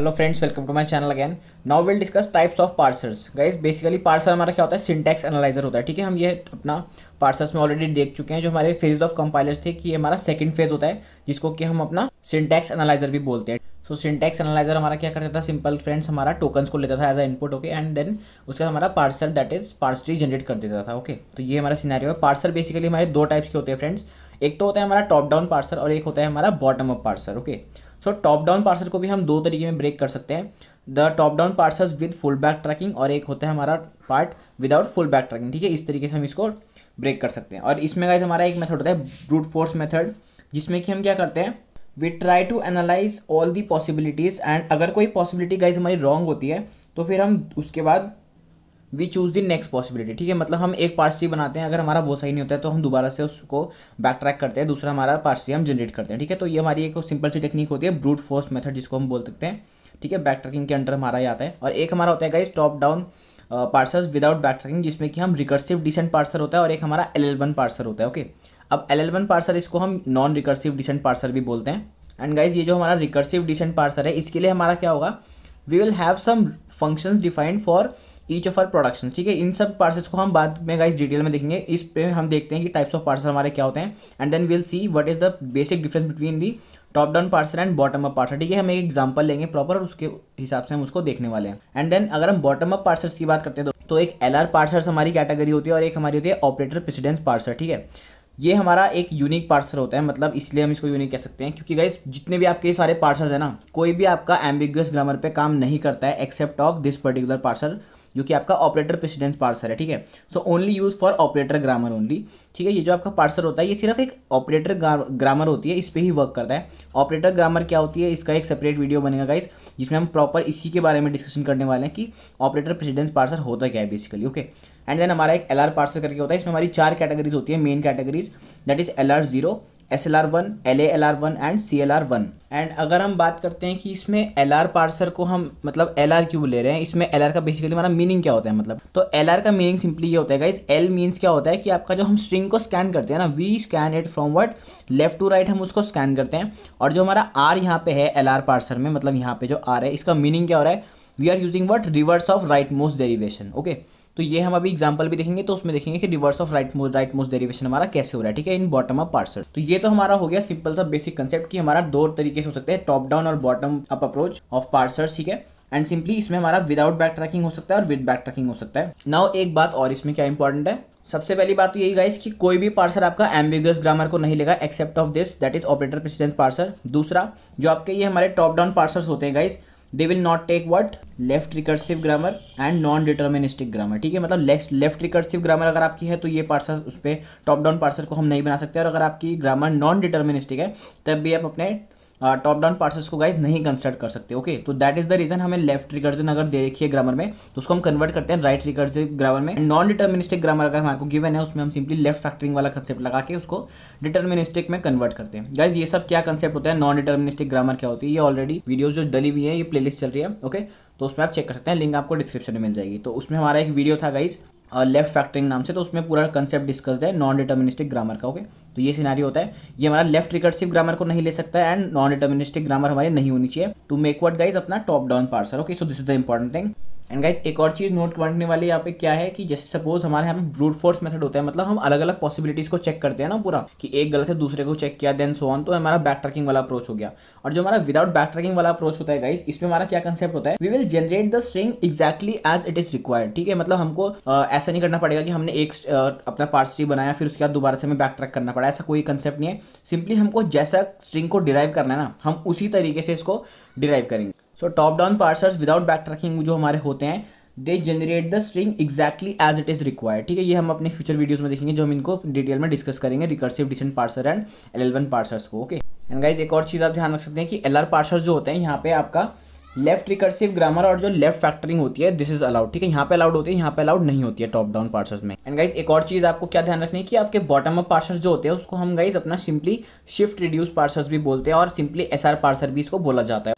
Hello friends welcome to my channel again now will discuss types of parsers guys basically parser हमारा क्या होता है? Syntax analyser होता है, ठीक है? हम ये अपना पार्सर्स में ऑलरेडी देख चुके हैं, जो हमारे फ़ेज़ ऑफ़ कंपाइलर्स थे कि ये हमारा सेकंड फ़ेज़ होता है, जिसको कि हम अपना सिंटैक्स एनालाइजर भी बोलते हैं। सो सिंटैक्स एनालाइजर हमारा क्या करता था? सिंपल फ्रेंड्स हमारा टोकन्स को लेता था as a input okay and then उसके बाद हमारा parser that is parse tree generate कर देता था ओके तो ये हमारा सिनेरियो है। पार्सर बेसिकली हमारे दो टाइप्स के होते हैं फ्रेंड्स एक तो होता है हमारा टॉप डाउन पार्सर और एक होता है हमारा bottom up parser okay so top down parser को भी हम दो तरीके में ब्रेक कर सकते हैं। The top down parsers with full backtracking और एक होता है हमारा part without full backtracking ठीक है? इस तरीके से हम इसको ब्रेक कर सकते हैं। और इसमें गाइज़ हमारा एक मेथड होता है ब्रूट फोर्स मेथड जिसमें कि हम क्या करते हैं? We try to analyze all the possibilities and अगर कोई पॉसिबिलिटी गाइज़ हमारी रॉन्ग होती है तो फिर हम उसके बाद we choose the next possibility ठीक है? मतलब हम एक पार्सी बनाते हैं, अगर हमारा वो सही नहीं होता है तो हम दोबारा से उसको बैक ट्रैक करते हैं, दूसरा हमारा पार्सी हम जनरेट करते हैं, ठीक है? तो ये हमारी एक सिंपल सी टेक्निक होती है ब्रूट फोर्स मेथड जिसको हम बोल सकते हैं, ठीक है? बैक ट्रैकिंग के अंडर हमारा ये आता है। और एक हमारा होता है guys top down parsers without backtracking जिसमें कि हम रिकर्सिव डिसेंट पार्सर होता है और एक हमारा एल एल वन पार्सर होता है ओके अब एल एल वन पार्सर इसको हम नॉन रिकर्सिव डिसेंट पार्सर भी बोलते हैं। एंड गाइज़ ये जो हमारा रिकर्सिव डिसेंट पार्सर है, इसके लिए हमारा क्या होगा? We will have some functions defined for each of our production ठीक है? इन सब पार्सल्स को हम बाद में गाइस डिटेल में देखेंगे। इस पे हम देखते हैं कि टाइप्स ऑफ़ पार्सल हमारे क्या होते हैं। And then will see what is the basic difference between the top down parser and bottom up parser ठीक है? हम एक एग्जांपल लेंगे प्रॉपर और उसके हिसाब से हम उसको देखने वाले हैं। एंड देन अगर हम बॉटम अप पार्सल्स की बात करते हैं तो एक एल आर पार्सल्स हमारी कैटेगरी होती है, और एक हमारी होती है ऑपरेटर प्रेसिडेंस पार्सल ठीक है? ये हमारा एक यूनिक पार्सल होता है मतलब इसलिए हम इसको यूनिक कह सकते हैं, क्योंकि गाइस जितने भी आपके सारे पार्सल्स हैं ना, कोई भी आपका एम्बिगस ग्रामर पे काम नहीं करता है except of this particular parser जो कि आपका ऑपरेटर प्रेसिडेंस पार्सर है, ठीक है? So only use for operator grammar only ठीक है? ये जो आपका पार्सर होता है, ये सिर्फ़ एक ऑपरेटर ग्रामर होती है, इस पर ही वर्क करता है। ऑपरेटर ग्रामर क्या होती है? इसका एक सेपरेट वीडियो बनेगा गाइज़ जिसमें हम प्रॉपर इसी के बारे में डिस्कशन करने वाले हैं कि ऑपरेटर प्रेसिडेंस पार्सर होता क्या है बेसिकली ओके एंड देन हमारा एक एल आर पार्सर करके होता है, इसमें हमारी चार कैटेगरीज होती है main categories that is L R zero S L R one L L R one and C L R one and अगर हम बात करते हैं कि इसमें एल आर पार्सर को हम मतलब एल आर क्यों ले रहे हैं, इसमें एल आर का बेसिकली हमारा मीनिंग क्या होता है मतलब? तो एल आर का मीनिंग सिंपली ये होता है गाइस एल मीन्स क्या होता है कि आपका जो हम स्ट्रिंग को स्कैन करते हैं ना we scan it from word left to right हम उसको स्कैन करते हैं। और जो हमारा आर यहाँ पे है एल आर पार्सर में मतलब यहाँ पे जो आर है, इसका मीनिंग क्या हो रहा है? We are using word reverse of rightmost derivation okay तो ये हम अभी एग्ज़ाम्पल भी देखेंगे तो उसमें देखेंगे कि reverse of rightmost rightmost derivation हमारा कैसे हो रहा है, ठीक है? इन बॉटम अप पार्सल तो ये तो हमारा हो गया सिंपल सा बेसिक कंसेप्ट कि हमारा दो तरीके से हो सकते हैं टॉप डाउन और bottom up approach of parser ठीक है? एंड सिंपली इसमें हमारा विदाउट बैक ट्रैकिंग हो सकता है और विद बैक ट्रैकिंग हो सकता है। नाउ एक बात और इसमें क्या इंपॉर्टेंट है? सबसे पहली बात तो यही गाइस कि कोई भी पार्सर आपका एम्बिगस ग्रामर को नहीं लेगा except of this that is operator precedence parser दूसरा, जो आपके ये हमारे टॉप डाउन पार्सर्स होते हैं guys they will not take what left recursive grammar and non deterministic grammar ठीक है? मतलब लेफ़्ट रिकर्सिव ग्रामर अगर आपकी है तो ये पार्सल उस पर टॉप डाउन पार्सल को हम नहीं बना सकते। और अगर आपकी ग्रामर नॉन डिटर्मिनिस्टिक है, तब भी आप अपने टॉप डाउन पार्सल्स को गाइज़ नहीं कंसिडर कर सकते ओके तो दैट इज़ द रीजन हमें लेफ़्ट रिकर्जन अगर दे रखी है ग्रामर में तो उसको हम कन्वर्ट करते हैं राइट रिकर्सिव ग्रामर में। नॉन डिटर्मिनिस्टिक ग्रामर अगर हमारे को गिवन है, उसमें हम सिंपली लेफ़्ट फैक्टरिंग वाला कंसेप्ट लगा के उसको डिटर्मिनिस्टिक में कन्वर्ट करते हैं। गाइज़ ये सब क्या कंसेप्ट होता है? नॉन डिटर्मिनिस्टिक ग्रामर क्या होती है? ये ऑलरेडी वीडियो जो डली हुई है, ये प्लेलिस्ट चल रही है ओके तो उसमें आप चेक कर सकते हैं लिंक आपको डिस्क्रिप्शन में मिल जाएगी। तो उसमें हमारा एक वीडियो था गाइज़ लेफ़्ट फैक्टरिंग नाम से तो उसमें पूरा कंसेप्ट डिस्कस है नॉन डिटर्मिनिस्टिक ग्रामर का ओके तो ये सिनारी होता है। ये हमारा लेफ़्ट रिकर्सिव ग्रामर को नहीं ले सकता है एंड नॉन डिटर्मिनिस्टिक ग्रामर हमारी नहीं होनी चाहिए। टू मेक वट गाइज़ अपना top down parser okay so this is the important thing and guys एक और चीज़ नोट करने वाली यहाँ पे क्या है कि जैसे सपोज़ हमारे यहाँ पे ब्रूट फोर्स मेथड होता है मतलब हम अलग अलग पॉसिबिलिटीज को चेक करते हैं ना पूरा, कि एक गलत है, दूसरे को चेक किया देन सो ऑन तो हमारा बैक ट्रैकिंग वाला अप्रोच हो गया। और जो हमारा विदाउट बैक ट्रैकिंग वाला अप्रोच होता है गाइज़ इसमें हमारा क्या कंसेप्ट होता है? We will generate the string exactly as it is required ठीक है? मतलब हमको ऐसा नहीं करना पड़ेगा कि हमने एक अपना पार्ट ट्री बनाया, फिर उसके बाद दोबारा से हमें बैक ट्रैक करना पड़ा, ऐसा कोई कंसेप्ट नहीं है। सिंपली हमको जैसा स्ट्रिंग को डिराइव करना है ना, हम उसी तरीके से इसको डिराइव करेंगे। So top down parsers without backtracking जो हमारे होते हैं they generate the string exactly as it is required ठीक है, ये हम अपने फ्यूचर वीडियोस में देखेंगे जो हम इनको डिटेल में डिस्कस करेंगे recursive descent parser and L parsers को ओके एंड गाइज़ एक और चीज़ आप ध्यान रख सकते हैं कि एल आर पार्सर जो होते हैं, यहाँ पे आपका लेफ़्ट रिकर्सिव ग्रामर और जो लेफ़्ट फैक्टरिंग होती है दिस इज़ अलाउड ठीक है, यहाँ पे अलाउड होती है, यहाँ पे अलाउड नहीं होती है टॉप डाउन पार्सर्स में. एंड गाइज़ एक और चीज़ आपको क्या ध्यान रखनी है कि आपके बॉटम अप पार्सर्स जो होते हैं, उसको हम गाइज़ अपना सिंपली शिफ्ट रिड्यूस पार्सर्स भी बोलते हैं और सिंपली एस आर पार्सर भी इसको बोला जाता है.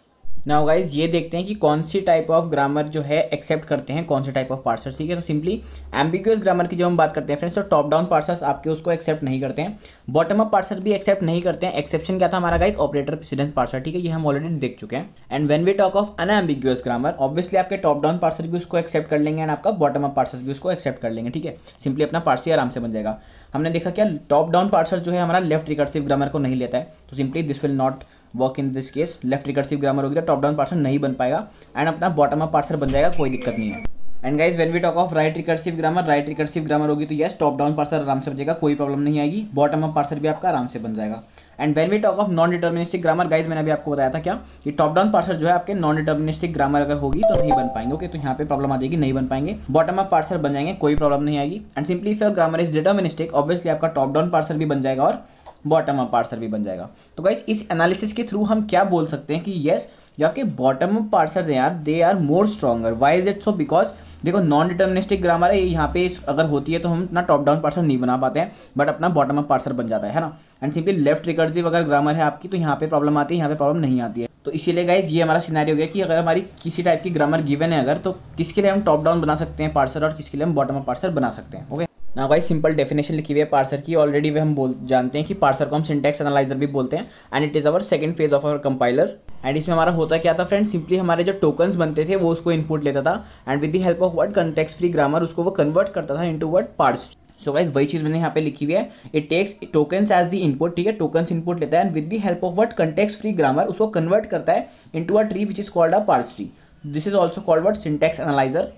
नाउ गाइज़ ये देखते हैं कि कौन सी टाइप ऑफ़ ग्रामर जो है एक्सेप्ट करते हैं, कौन से टाइप ऑफ़ पार्सर ठीक है? तो सिंपली एम्बिग्यूस ग्रामर की जब हम बात करते हैं फ्रेंड्स तो टॉप डाउन पार्सर्स आपके उसको एक्सेप्ट नहीं करते हैं। बॉटम अप पार्सर भी एक्सेप्ट नहीं करते हैं। एक्सेप्शन क्या था हमारा गाइज़ ऑपरेटर प्रेसिडेंस पार्सर ठीक है? ये हम ऑलरेडी देख चुके हैं। And when we talk of unambiguous grammar obviously आपके टॉप डाउन पार्सर भी उसको एक्सेप्ट कर लेंगे एंड आपका बॉटम अप पार्सर भी उसको एक्सेप्ट कर लेंगे, ठीक है? सिंपली अपना पार्सी आराम से बन जाएगा। हमने देखा क्या? टॉप डाउन पार्सर जो है हमारा लेफ़्ट रिकर्सिव ग्रामर को नहीं लेता है। तो simply this will not work in this case left recursive grammar होगी तो टॉप डाउन पार्सर नहीं बन पाएगा एंड अपना बॉटम अप पार्सर बन जाएगा, कोई दिक्कत नहीं है। And guys when we talk of right recursive grammar right recursive grammar होगी तो यस टॉप डाउन पार्सर आराम से बचेगा कोई प्रॉब्लम नहीं आएगी बॉटम अप पार्सर भी आपका आराम से बन जाएगा। And when we talk of non deterministic grammar guys मैंने अभी आपको बताया था क्या, कि टॉप डाउन पार्सर जो है आपके नॉन डिटर्मिनिस्टिक ग्रामर अगर होगी तो नहीं बन पाएँगे ओके तो यहाँ पे प्रॉब्लम आ जाएगी, नहीं बन पाएँगे। बॉटम अप पार्सर बन जाएँगे, कोई प्रॉब्लम नहीं आएगी। And simply if grammar is deterministic obviously आपका टॉप डाउन पार्सर भी बन जाएगा, और बॉटम अप पार्सर भी बन जाएगा। तो गाइज़ इस एनालिसिस के थ्रू हम क्या बोल सकते हैं कि येस जो आपके बॉटम अप पार्सर हैं यार they are more stronger why is it so because देखो नॉन डिटर्मिनिस्टिक ग्रामर है यहाँ पे अगर होती है तो हम अपना टॉप डाउन पार्सर नहीं बना पाते हैं बट अपना बॉटम अप पार्सर बन जाता है ना? एंड सिंपली लेफ़्ट रिकर्सिव अगर ग्रामर है आपकी तो यहाँ पे प्रॉब्लम आती है, यहाँ पे प्रॉब्लम नहीं आती है। तो इसीलिए गाइज़ ये हमारा सिनारी हो गया कि अगर हमारी किसी टाइप की ग्रामर गिवन है अगर तो किसके लिए हम टॉप डाउन बना सकते हैं पार्सर और किसके लिए हम बॉटम अप पार्सर बना सकते हैं ओके ना भाई सिंपल डेफिनेशन लिखी हुई है पार्सर की। ऑलरेडी वे हम बोल, जानते हैं कि पार्सर को हम सिंटेक्स एनालाइजर भी बोलते हैं। And it is our second phase of our compiler and इसमें हमारा होता क्या था फ्रेंड सिंपली हमारे जो टोकन्स बनते थे, वो उसको इनपुट लेता था। And with the help of word context free grammar उसको वो कन्वर्ट करता था into word parse so guys वही चीज़ मैंने यहाँ पे लिखी हुई है। It takes tokens as the input ठीक है? टोकन्स इनपुट लेता है। And with the help of word context free grammar उसको कन्वर्ट करता है into a tree which is called a parse tree this is also called word syntax analyser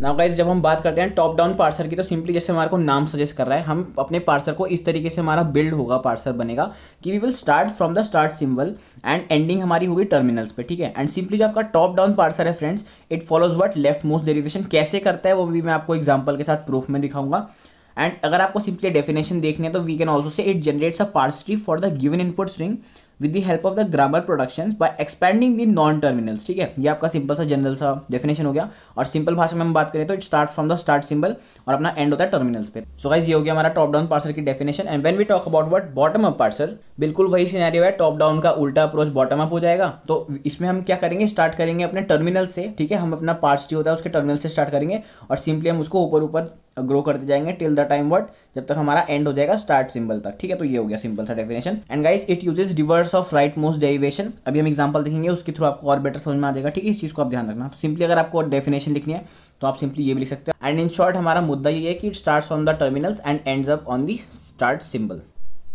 now guys जब हम बात करते हैं टॉप डाउन पार्सर की तो सिंपली जैसे हमारे को नाम सजेस्ट कर रहा है, हम अपने पार्सर को इस तरीके से हमारा बिल्ड होगा पार्सर बनेगा, कि we will start from the start symbol and ending हमारी होगी टर्मिनल्स पे, ठीक है? एंड सिंपली जो आपका टॉप डाउन पार्सर है friends it follows what left most derivation कैसे करता है, वो भी मैं आपको एग्ज़ाम्पल के साथ प्रूफ में दिखाऊँगा। एंड अगर आपको सिंपली डेफिनेशन देखनी है तो we can also say it generates a parse tree for the given input string with the help of the grammar production by expanding the non terminals ठीक है? ये आपका सिंपल सा जनरल सा डेफिनेशन हो गया। और सिंपल भाषा में हम बात करें तो it start from the start symbol और अपना एंड होता है टर्मिनल्स पे। सो गाइस ये हो गया हमारा टॉप डाउन पार्सर की definition and when we talk about what bottom up parser बिल्कुल वही सिनेरियो है टॉप डाउन का उल्टा अप्रोच बॉटम अप हो जाएगा। तो इसमें हम क्या करेंगे? स्टार्ट करेंगे अपने टर्मिनल से, ठीक है? हम अपना पार्स जो होता है, उसके टर्मिनल से स्टार्ट करेंगे और सिंपली हम उसको ऊपर ऊपर ग्रो करते जाएँगे टिल द टाइम वर्ड जब तक हमारा एंड हो जाएगा स्टार्ट सिंबल तक। ठीक है? तो ये हो गया सिंपल सा definition and guys it uses reverse of right most derivation अभी हम एग्जांपल देखेंगे, उसके थ्रू आपको और बेटर समझ में आ जाएगा। ठीक है? इस चीज़ को आप ध्यान रखना। सिंपली अगर आपको डेफिनेशन लिखनी है तो आप सिंपली ये भी लिख सकते हैं। एंड इन शॉर्ट हमारा मुद्दा ये है कि it start on the terminals and ends up on the start symbol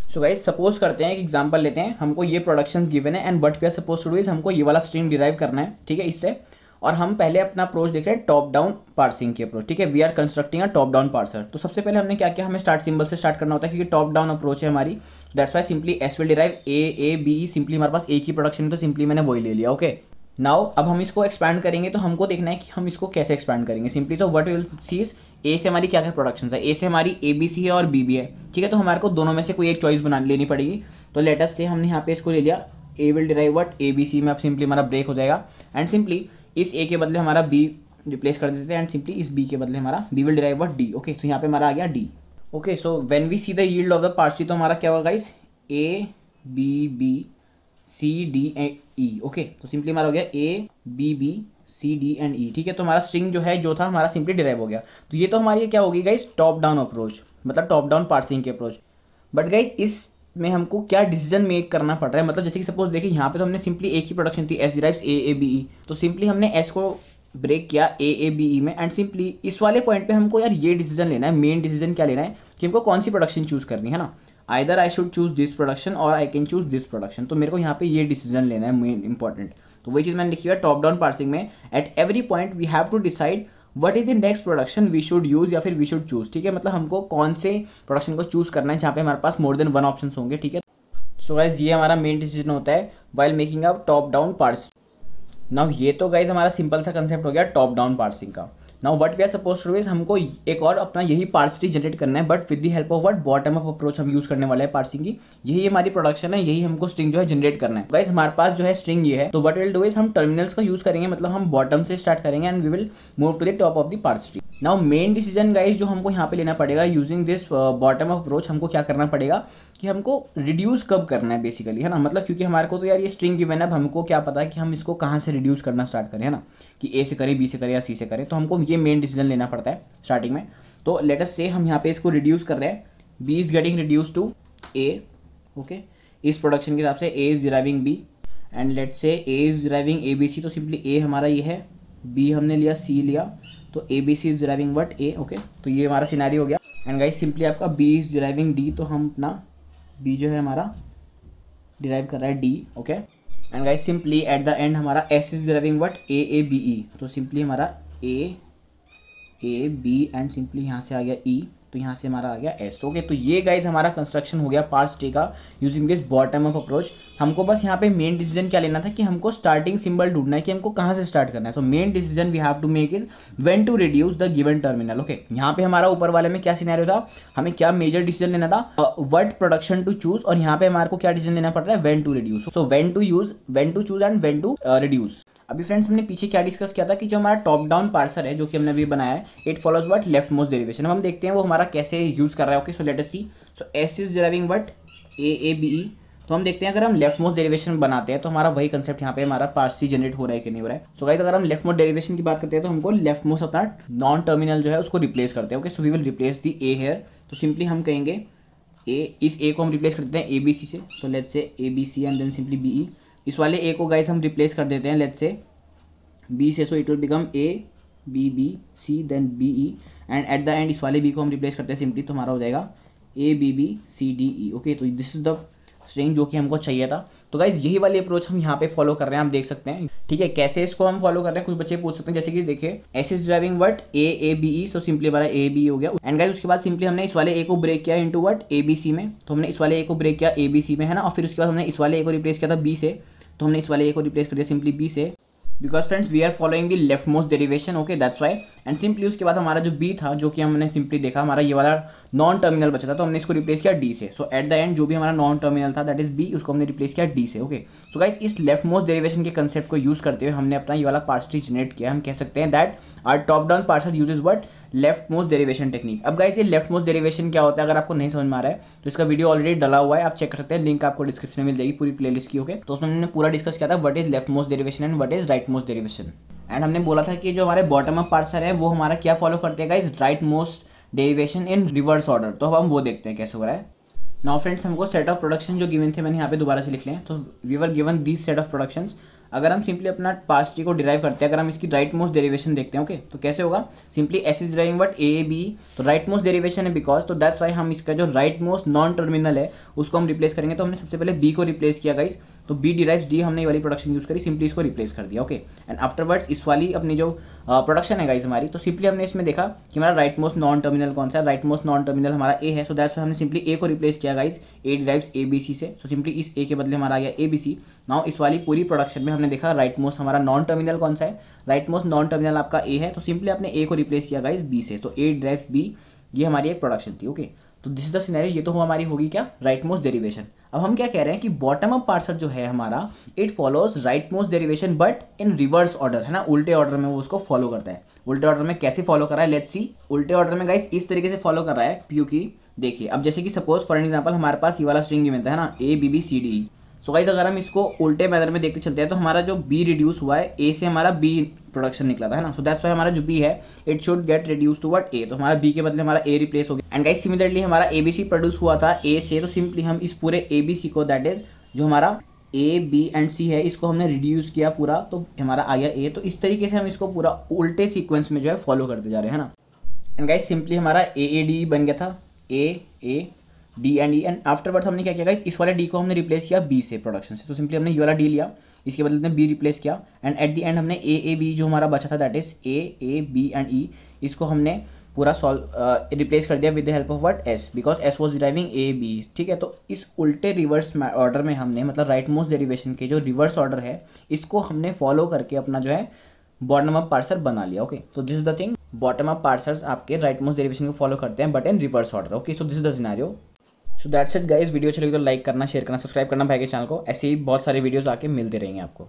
so guys suppose करते हैं, एक एग्जांपल लेते हैं। हमको ये प्रोडक्शन गिवन है and what we are suppose to do is हमको ये वाला स्ट्रीम डिराइव करना है। ठीक है? इससे और हम पहले अपना अप्रोच देख रहे हैं टॉप डाउन पार्सिंग की अप्रोच ठीक है? We are constructing a top down parser तो सबसे पहले हमने क्या किया? हमें स्टार्ट सिंबल से स्टार्ट करना होता है, क्योंकि टॉप डाउन अप्रोच है हमारी। That's why simply S will derive A A B simply हमारे पास एक ही प्रोडक्शन है तो सिंपली मैंने वही ले लिया ओके नाउ अब हम इसको एक्सपैंड करेंगे तो हमको देखना है कि हम इसको कैसे एक्सपैंड करेंगे। सिंपली तो वट विल सीज ए से हमारी क्या क्या प्रोडक्शन है? ए से हमारी ए बी सी है और बी बी है, ठीक है? तो हमारे को दोनों में से कोई एक चॉइस बना लेनी पड़ेगी। तो लेटेस्ट से हमने यहाँ पे इसको ले लिया। A will derive what A B C में अब सिंपली हमारा ब्रेक हो जाएगा। एंड सिंपली इस ए के बदले हमारा बी रिप्लेस कर देते हैं एंड सिंपली इस बी के बदले हमारा B will derive what D okay तो यहाँ पे हमारा आ गया D okay so when we see the yield of the parse tree तो हमारा क्या होगा guys A B B C D and E okay तो सिंपली हमारा हो गया A B B C D and E ठीक है? तो हमारा स्ट्रिंग जो है, जो था, हमारा सिंपली डिराइव हो गया। तो ये तो हमारी क्या होगी गाइस टॉप डाउन अप्रोच मतलब टॉप डाउन पार्सिंग की अप्रोच बट गाइस इस में हमको क्या डिसीज़न मेक करना पड़ रहा है? मतलब जैसे कि सपोज़ देखिए, यहाँ पे तो हमने सिंपली एक ही प्रोडक्शन थी S derives A A B E तो सिंपली हमने एस को ब्रेक किया ए ए बी ई में एंड सिंपली इस वाले पॉइंट पे हमको यार ये डिसीज़न लेना है मेन डिसीज़न क्या लेना है कि हमको कौन सी प्रोडक्शन चूज़ करनी है ना? Either I should choose this production और I can choose this production तो मेरे को यहाँ पे ये डिसीज़न लेना है मेन इंपॉर्टेंट तो वही चीज़ मैंने लिखी है टॉप डाउन पार्सिंग में. At every point we have to decide what is the next production we should use या फिर वी शुड चूज़ ठीक है? मतलब हमको कौन से प्रोडक्शन को चूज़ करना है जहाँ पे हमारे पास मोर देन वन ऑप्शन होंगे, ठीक है? सो गाइज़ ये हमारा मेन डिसीज़न होता है while making a top down parse now ये तो गाइज़ हमारा सिंपल सा कंसेप्ट हो गया टॉप डाउन पार्सिंग का। Now what we are suppose to is हमको एक और अपना यही पार्सिटी जनरेट करना है but with the help of what bottom up approach हम यूज़ करने वाले हैं पार्सिंग की। यही हमारी प्रोडक्शन है, यही हमको स्ट्रिंग जो है जनरेट करना है। गाइज़ हमारे पास जो है स्ट्रिंग ये है। तो वट विल डू इज़ हम टर्मिनल्स का यूज़ करेंगे मतलब हम बॉटम से स्टार्ट करेंगे and we will move to the top of the parse tree now main decision guys जो हमको यहाँ पे लेना पड़ेगा using this bottom up approach हमको क्या करना पड़ेगा? कि हमको रिड्यूस कब करना है बेसिकली है ना? मतलब क्योंकि हमारे को तो यार ये स्ट्रिंग गिवन है, अब हमको क्या पता है कि हम इसको कहाँ से रिड्यूस करना स्टार्ट करें, है ना? कि ए से करें बी से करें या सी से करें तो हमको ये मेन डिसीज़न लेना पड़ता है स्टार्टिंग में। तो लेटस से हम यहाँ पे इसको रिड्यूस कर रहे हैं। B is getting reduce to A okay इस प्रोडक्शन के हिसाब से A is deriving B and let say A is deriving A B C तो सिंपली ए हमारा ये है। बी हमने लिया सी लिया तो A B C is deriving what A okay तो ये हमारा सिनारी हो गया। एंड गाइस सिंपली आपका बी इज़ डिराइविंग डी तो हम अपना बी जो है हमारा डिराइव कर रहा है D okay and guys simply at the end हमारा S is deriving what A A B E तो सिंपली हमारा A A B and simply यहाँ से आ गया ई e. तो यहाँ से हमारा आ गया एस ओके तो ये गाइज़ हमारा कंस्ट्रक्शन हो गया पार्ट स्टे का using this bottom up approach हमको बस यहाँ पे मेन डिसीज़न क्या लेना था कि हमको स्टार्टिंग सिंबल ढूंढना है कि हमको कहाँ से स्टार्ट करना है। So main decision we have to make is when to reduce the given terminal okay यहाँ पे हमारा ऊपर वाले में क्या सिनेरियो था? हमें क्या मेजर डिसीज़न लेना था? वट प्रोडक्शन टू चूज़ और यहाँ पे हमारे को क्या डिसीज़न लेना पड़ रहा है? When to reduce so when to use when to choose and when to reduce अभी फ्रेंड्स हमने पीछे क्या डिस्कस किया था कि जो हमारा टॉप डाउन पार्सर है, जो कि हमने अभी बनाया है it follows what left most derivation हम देखते हैं वो हमारा कैसे यूज़ कर रहा है okay so let see so S is driving what A A B E तो हम देखते हैं, अगर हम लेफ़्ट मोस्ट डेरिवेशन बनाते हैं तो हमारा वही कंसेप्ट यहाँ पे हमारा पार्सी जनरेट हो रहा है कि नहीं हो रहा है. सो so अगर हम लेफ़्ट मोस्ट डेरिवेशन की बात करते हैं तो हमको लेफ़्ट मोस्ट अपना नॉन टर्मिनल जो है, उसको रिप्लेस करते हैं okay so we will replace the A here तो सिंपली हम कहेंगे ए इस ए को हम रिप्लेस करते हैं ए बी सी से. तो let say A B C and then simply B E इस वाले ए को गाइस हम रिप्लेस कर देते हैं let say B say so it will become A B B C then B E and at the end इस वाले B को हम रिप्लेस करते हैं सिंपली तो हमारा हो जाएगा A B B C D E okay तो दिस इज़ द स्ट्रिंग जो कि हमको चाहिए था। तो गाइज़ यही वाली अप्रोच हम यहाँ पे फॉलो कर रहे हैं हम देख सकते हैं। ठीक है, कैसे इसको हम फॉलो कर रहे हैं, कुछ बच्चे पूछ सकते हैं, जैसे कि देखिए S is driving what A A B E so simply हमारा ए बी हो गया। एंड गाइज़ उसके बाद सिंपली हमने इस वाले ए को ब्रेक किया into what A B C में। तो हमने इस वाले ए को ब्रेक किया ए बी सी में, है ना? और फिर उसके बाद हमने इस वाले ए को रिप्लेस किया था बी से। तो हमने इस वाले ए को रिप्लेस कर दिया सिंपली बी से। Because friends we are following the left most derivation okay that's why and simply उसके बाद हमारा जो बी था, जो कि हमने सिंपली देखा, हमारा ये वाला नॉन टर्मिनल बचा था तो हमने इसको रिप्लेस किया डी से। सो एट द एंड जो भी हमारा नॉन टर्मिनल था दैट इज़ बी उसको हमने रिप्लेस किया डी से ओके सो गाइज़ इस लेफ़्ट मोस्ट डेरिवेशन के कंसेप्ट को यूज़ करते हुए हमने अपना ये वाला पार्सल जनरेट किया। हम कह सकते हैं that our top down parser use is what left most derivation technique अब गाइज़ ये लेफ़्ट मोस्ट डेरिवेशन क्या होता है? अगर आपको नहीं समझ में आ रहा है तो इसका वीडियो ऑलरेडी डला हुआ है, आप चेक कर सकते हैं लिंक आपको डिस्क्रिप्शन में मिल जाएगी पूरी प्लेलिस्ट की ओके तो उसमें हमने पूरा डिस्कस किया था what is left most derivation and what is right most derivation and हमने बोला था कि जो हमारे बॉटम अप पार्सर है, वो हमारा क्या फॉलो करते हैं guys right most derivation in reverse order तो हम वो देखते हैं कैसे हो रहा है। नाउ फ्रेंड्स हमको सेट ऑफ़ प्रोडक्शन जो गिवन थे, मैंने यहाँ पे दोबारा से लिख लें। तो we were given these set of productions अगर हम सिंपली अपना पास्ट टी को डिराइव करते हैं, अगर हम इसकी राइट मोस्ट डेरिवेशन देखते हैं ओके तो कैसे होगा? Simply S is driving what A B तो राइट मोस्ट डेरिवेशन है बिकॉज़ तो दैट्स वाई हम इसका जो राइट मोस्ट नॉन टर्मिनल है, उसको हम रिप्लेस करेंगे। तो हमने सबसे पहले बी को रिप्लेस किया गाइस तो बी डिराइव डी हमने वाली प्रोडक्शन यूज़ करी सिंपली इसको रिप्लेस कर दिया ओके एंड आफ्टरवर्ड्स इस वाली अपनी जो प्रोडक्शन है गाइज़ हमारी तो सिंपली हमने इसमें देखा कि हमारा राइट मोस्ट नॉन टर्मिनल कौन सा है? राइट मोस्ट नॉन टर्मिनल हमारा ए है सो दैट्स हमने सिंपली ए को रिप्लेस किया guys A derive A B C से सो सिंपली इस ए के बदले हमारा आ गया ए बी सी नाउ इस वाली पूरी प्रोडक्शन में हमने देखा राइट मोस्ट हमारा नॉन टर्मिनल कौन सा है? राइट मोस्ट नॉन टर्मिनल आपका ए है तो सिंपली आपने ए को रिप्लेस किया गाइज़ बी से। तो ए ड्राइव बी ये हमारी एक प्रोडक्शन थी ओके तो दिस इज़ द सिनेरियो ये तो हमारी, होगी क्या? राइट मोस्ट डेरिवेशन अब हम क्या कह रहे हैं कि बॉटम अप पार्सर जो है हमारा it follows right most derivation but in reverse order है ना? उल्टे ऑर्डर में वो उसको फॉलो करता है। उल्टे ऑर्डर में कैसे फॉलो कर रहा है? लेट्स सी उल्टे ऑर्डर में गाइस इस तरीके से फॉलो कर रहा है, क्योंकि देखिए, अब जैसे कि सपोज़ फॉर एग्ज़ाम्पल हमारे पास ये वाला स्ट्रिंग गिवन था, है ना? A B B C D so guys अगर हम इसको उल्टे मैदर में देखते चलते हैं तो हमारा जो बी रिड्यूस हुआ है ए से हमारा बी प्रोडक्शन निकला था, है ना? सो दैट्स वाई हमारा जो बी है it should get reduce to what A तो हमारा बी के बदले हमारा ए रिप्लेस हो गया। एंड गाइज़ सिमिलरली हमारा ए बी सी प्रोड्यूस हुआ था ए से तो सिंपली हम इस पूरे ए बी सी को दैट इज़ जो हमारा ए बी एंड सी है, इसको हमने रिड्यूस किया पूरा तो हमारा आ गया ए तो इस तरीके से हम इसको पूरा उल्टे सीक्वेंस में जो है फॉलो करते जा रहे हैं ना? एंड गाइज़ सिंपली हमारा ए ए डी बन गया था। A A D and E and afterwards हमने क्या किया इस वाले डी को हमने रिप्लेस किया बी से प्रोडक्शन से। तो सिंपली हमने ये वाला डी लिया, इसके बदले में बी रिप्लेस किया एंड एट दी एंड हमने ए ए बी जो हमारा बचा था that is A A B and E इसको हमने पूरा सॉल्व रिप्लेस कर दिया with the help of word S because S was driving A B ठीक है? तो इस उल्टे रिवर्स ऑर्डर में हमने मतलब राइट मोस्ट डेरिवेशन के जो रिवर्स ऑर्डर है, इसको हमने फॉलो करके अपना जो है बॉटम अप पार्सर बना लिया ओके तो this is the thing bottom up parsers आपके राइट मोस्ट डेरिवेशन को फॉलो करते हैं but in reverse order okay so this is the scenario so that's it guys video अच्छी लगी तो लाइक करना शेयर करना सब्सक्राइब करना भाई के चैनल को। ऐसे ही बहुत सारे वीडियोस आके मिलते रहेंगे आपको।